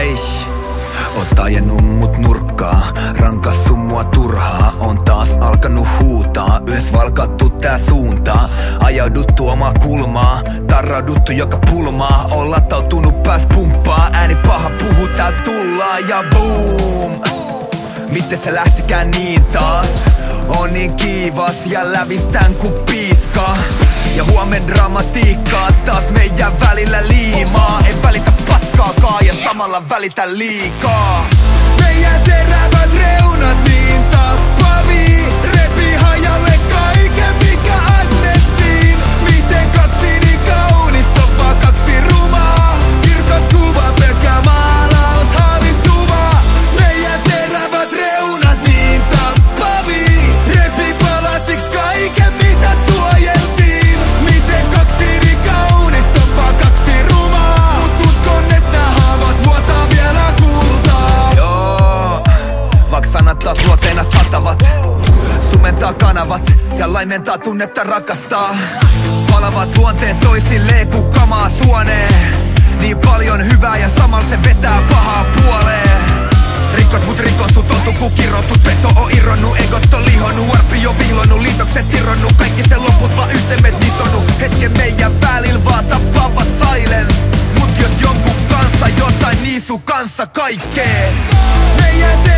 Eish. Oot ajenut mut nurkkaa, rankassu mua turhaa. On taas alkanut huutaa, yhdessä valkattu tää suuntaa Ajauduttu omaa kulmaa, tarrauduttu joka pulmaa. On latautunut pääs pumppaa, ääni paha puhuu tää tullaan ja boom. Miten se lähtikään niin taas? On niin kiivas ja lävistän ku piiska. Ja huomen dramatiikkaa. Taas meidän välillä liimaa. En välitä paskaakaan samalla välitä liikaa. Meidän terävät reunat satavat Sumentaa kanavat ja laimentaa tunnetta rakastaa. Palavat luonteen toisilleen ku kamaa suoneen Niin paljon hyvää ja samalla se vetää pahaa puoleen. Rikot mut rikon sut ku kirotut Peto on irronnut, egot on lihonnut. Arpi on vihlonnut, liitokset irronnut Kaikki se loput vaan yhtemet nitonut. Hetken meidän välillä vaan tappava silence Mut jos jonkun kanssa jotain niin sun kanssa kaikkeen. Meidän